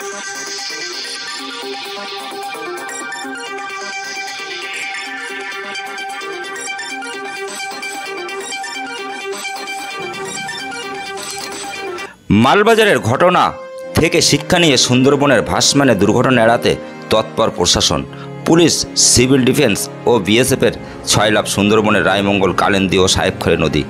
মালবাজারের ঘটনা থেকে শিক্ষা নিয়ে সুন্দরবনের ভাসমানে দুর্ঘটনা এড়াতে তৎপর প্রশাসন, পুলিশ, সিভিল ডিফেন্স ও বিএসএফের ছয় লাভ সুন্দরবনের রায়মঙ্গল, কালেন্দি ও সাহেবখরে নদী।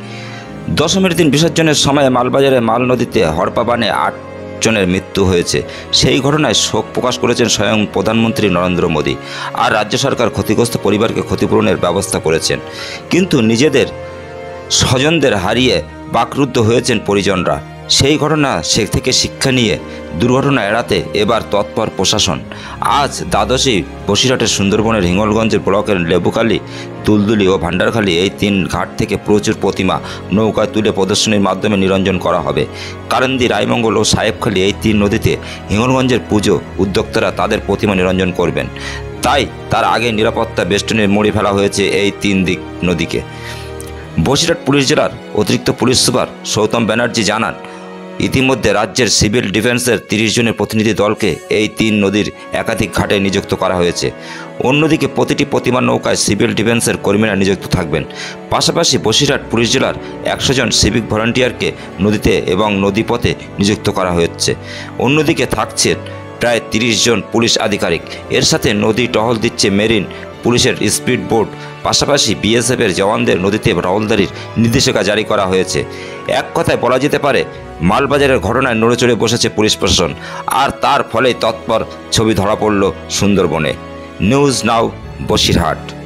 দশমীর দিন বিসর্জনের সময় মালবাজারে মাল নদীতে হরপাবানে আট জনের মৃত্যু হয়েছে। সেই ঘটনায় শোক প্রকাশ করেছেন স্বয়ং প্রধানমন্ত্রী নরেন্দ্র মোদী আর রাজ্য সরকার ক্ষতিগ্রস্ত পরিবারকে ক্ষতিপূরণের ব্যবস্থা করেছেন। কিন্তু নিজেদের স্বজনদের হারিয়ে বাকরুদ্ধ হয়েছেন পরিজনরা। সেই ঘটনা সে থেকে শিক্ষা নিয়ে দুর্ঘটনা এড়াতে এবার তৎপর প্রশাসন। আজ দ্বাদশী বসিরহাটের সুন্দরবনের হিঙ্গলগঞ্জের ব্লকের লেবুখালী তুলদুলি ও ভান্ডারখালী এই তিন ঘাট থেকে প্রচুর প্রতিমা নৌকায় তুলে প্রদর্শনীর মাধ্যমে নিরঞ্জন করা হবে। কারেন্দি, রায়মঙ্গল ও সাহেবখালী এই তিন নদীতে হিঙ্গলগঞ্জের পুজো উদ্যোক্তারা তাদের প্রতিমা নিরঞ্জন করবেন। তাই তার আগে নিরাপত্তা বেষ্টনের মুড়ি ফেলা হয়েছে এই তিন দিক নদীকে। বসিরহাট পুলিশ জেলার অতিরিক্ত পুলিশ সুপার সৌতম ব্যানার্জি জানান ইতিমধ্যে রাজ্যের সিভিল ডিফেন্সের তিরিশ জনের প্রতিনিধি দলকে এই তিন নদীর একাধিক ঘাটে নিযুক্ত করা হয়েছে। অন্যদিকে প্রতিটি প্রতিমা নৌকায় সিভিল ডিফেন্সের কর্মীরা নিযুক্ত থাকবেন। পাশাপাশি বসিরহাট পুলিশ জেলার একশো জন সিভিক ভলান্টিয়ারকে নদীতে এবং নদীপথে নিযুক্ত করা হয়েছে। অন্যদিকে থাকছে প্রায় তিরিশ জন পুলিশ আধিকারিক। এর সাথে নদী টহল দিচ্ছে মেরিন পুলিশের স্পিড বোট। পাশাপাশি বিএসএফের জওয়ানদের নদীতে টহলদারির নির্দেশিকা জারি করা হয়েছে। এক কথায় বলা যেতে পারে মালবাজারের ঘটনায় নড়েচড়ে বসেছে পুলিশ প্রশাসন। আর তার ফলে তৎপর ছবি ধরা পড়ল সুন্দরবনে। News now Basirhat.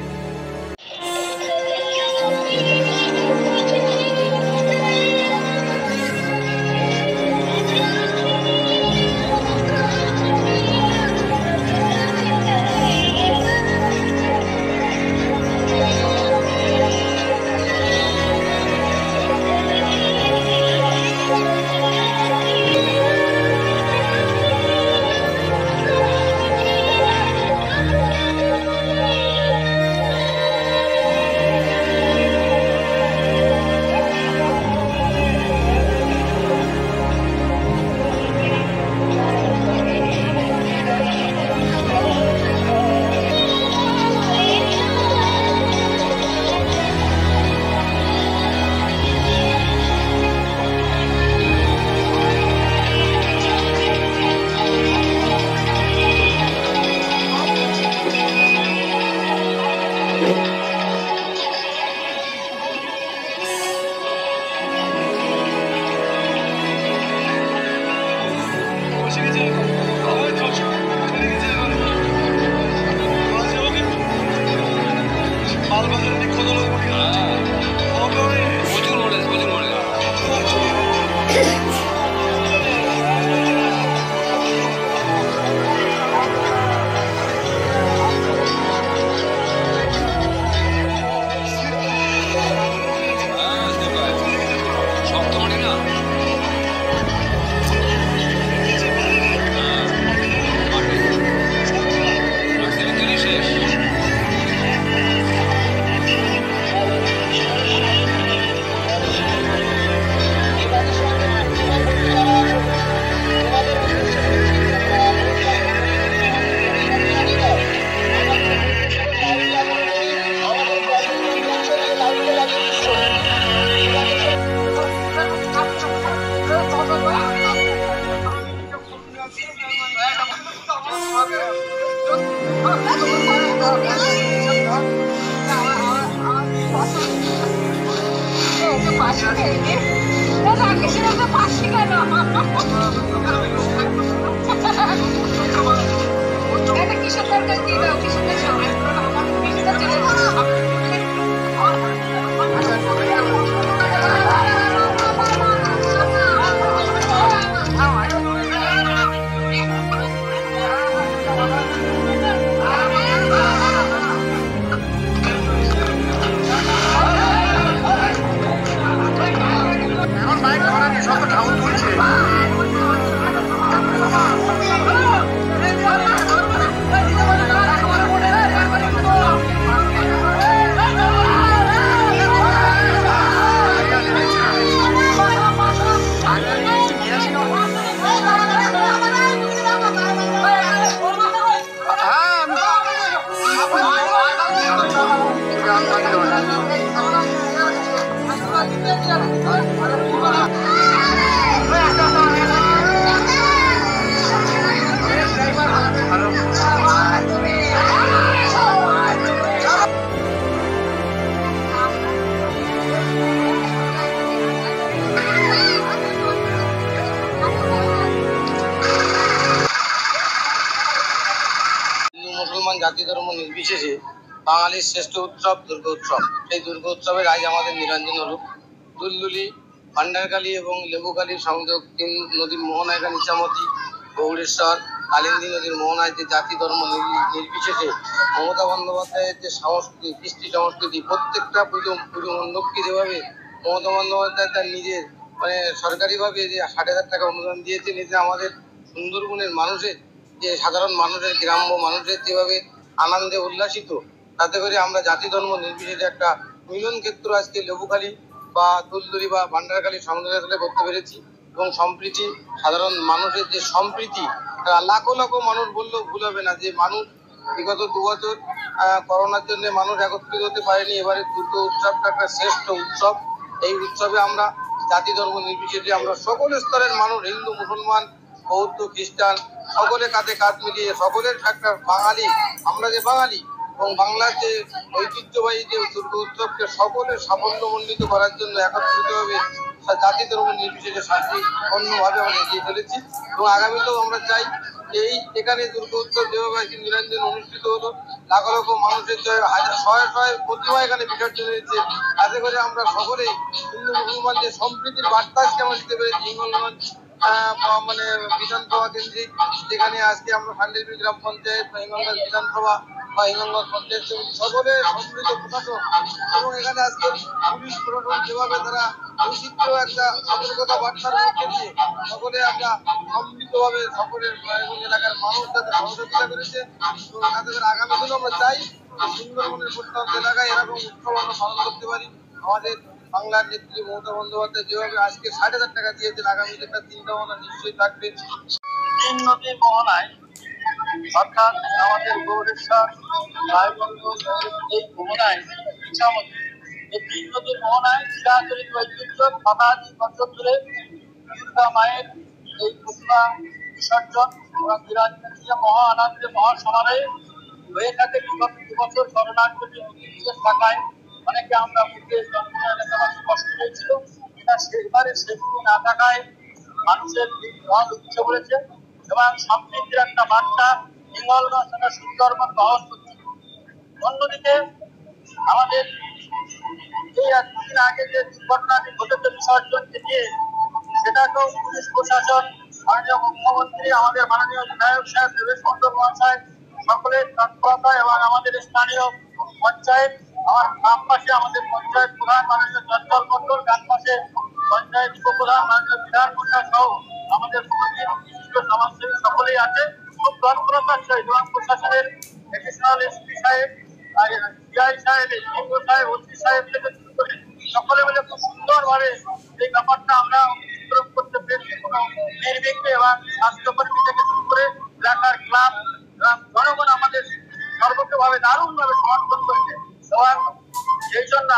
কিসের দরকার দিয়ে দাও কিসের জাতি নির্বিশেষে বাঙালির শ্রেষ্ঠ উৎসব দুর্গা উৎসব। সেই দুর্গা উৎসবের আজ আমাদের নিরঞ্জন হল দুলদুলি ভান্ডারকালী এবং লেবুকালীর সংযোগ তিন নদীর মোহনায়কা নিচামতি গৌড়েশ্বর কালিন্দী নদীর মোহনায় যে জাতি ধর্ম নির- নির্বিশেষে মমতা বন্দ্যোপাধ্যায়ের যে সংস্কৃতি, কৃষ্টি সংস্কৃতি, প্রত্যেকটা পুজো পুজো মণ্ডপকে যেভাবে মমতা বন্দ্যোপাধ্যায় তার নিজের মানে সরকারিভাবে যে ষাট হাজার টাকা অনুদান দিয়েছেন, এতে আমাদের সুন্দরবনের মানুষের যে সাধারণ মানুষের, গ্রাম্য মানুষের যেভাবে আনন্দে উল্লাসিত। তাতে করে আমরা জাতি ধর্ম নির্বিশেষে একটা মিলন ক্ষেত্র আজকে লেবুখালী বা দুলদুলি বা ভান্ডারখালী সংগ্রহালয় করতে পেরেছি এবং সম্প্রীতি, সাধারণ মানুষের যে সম্প্রীতি লাখো লাখো মানুষ বললেও ভুল হবে না যে মানুষ বিগত দু বছর করোনার জন্য মানুষ একত্রিত হতে পারেনি, এবারে দুর্গা উৎসবটা একটা শ্রেষ্ঠ উৎসব। এই উৎসবে আমরা জাতি ধর্ম নির্বিশেষে আমরা সকল স্তরের মানুষ, হিন্দু, মুসলমান বৌদ্ধ, খ্রিস্টান, সকলে কাঁধে কাঁধ মিলিয়ে সকলের একটা বাঙালি, আমরা যে বাঙালি, এবং বাংলার যে ঐতিহ্যবাহী যে দুর্গা উৎসবকে সকলের সাফল্যমণ্ডিত করার জন্য একত্রিতভাবে জাতি ধর্ম নির্বিশেষে শান্তি অন্যভাবে আমরা এগিয়ে চলেছি। এবং আগামীতেও আমরা চাই এই এখানে দুর্গা উৎসব যেভাবে আজকে নিরঞ্জন অনুষ্ঠিত হলো, লাখ লক্ষ মানুষের জয়, হাজার, শয়ে শয়ে প্রতিমা এখানে বিসর্জন হয়েছে। তাতে করে আমরা সকলেই হিন্দু মুসলমান যে সম্প্রীতির বার্তা আজকে আমরা দিতে পেরেছি। বা মানে বিধানসভা কেন্দ্রিক, যেখানে আজকে আমরা ফান্ডিলবি গ্রাম পঞ্চায়েত হিঙ্গলগঞ্জ বিধানসভা বা হিঙ্গলগঞ্জ পঞ্চায়েত সমিতি সকলে সম্মিলিত প্রশাসন এবং এখানে আজকে পুলিশ প্রশাসন যেভাবে তারা নিষিদ্ধ একটা সতর্কতা বার্তার মধ্যে দিয়ে সকলে আমরা সম্মিলিতভাবে সকলের এবং এলাকার মানুষ তাদের সহযোগিতা করেছে, এবং তাদের আগামী দিনে আমরা চাই সুন্দরবনের প্রত্যন্ত এলাকায় এরকম উৎসব আমরা পালন করতে পারি। আমাদের বাংলার নেত্রী মমতা বন্দ্যোপাধ্যায় যেভাবে আজকে ষাট হাজার টাকা দিয়েছেন, আগামী দিনটা চিন্তা ভাবনা নিশ্চয়ই থাকবে। তিন নদীর অর্থাৎ আমাদের গৌরেশ্বর এই মোহনায় ইচ্ছামতি এই তিন নদীর ধরে মায়ের এই প্রতিমা বিসর্জন মহা আনন্দে মহা সমারোহে হয়ে থাকে বিগত দু বছর শরণার্থী থাকায়। অনেকে আমরা মুখে কষ্ট হয়েছিল এটা শেষবারে সেগুলি না থাকায় মানুষের মন উঠছে পড়েছে এবং সম্প্রীতির একটা বার্তা হিঙ্গলগঞ্জ তথা সুন্দরবন বহন করছে অন্যদিকে আমাদের এই একদিন আগে যে দুর্ঘটনাটি ঘটেছে বিসর্জনকে নিয়ে, সেটাকেও পুলিশ প্রশাসন, মাননীয় মুখ্যমন্ত্রী, আমাদের মাননীয় বিধায়ক সাহেব, দেবেশ মন্ডল মহাশয় সকলের তৎপরতা এবং আমাদের স্থানীয় পঞ্চায়েত আমার গ্রাম পাশে আমাদের পঞ্চায়েত প্রধান মাননীয় চঞ্চল মন্ডল ডান পাশে পঞ্চায়েত উপপ্রধান মাননীয় বিধান মন্ডল সহ আমাদের বিশিষ্ট সমাজসেবী সকলেই আছে। খুব তৎপরতার সহিত এবং প্রশাসনের এডিশনাল এসপি সাহেব সাহেব এসডিও সাহেব ওসি সাহেব থেকে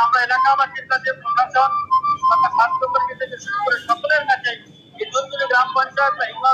আমরা এলাকাবাসীর কাছে প্রশাসন তথা স্বাস্থ্যকর্মী থেকে শুরু করে সকলের কাছে এই দুর্গুলি গ্রাম পঞ্চায়েত বা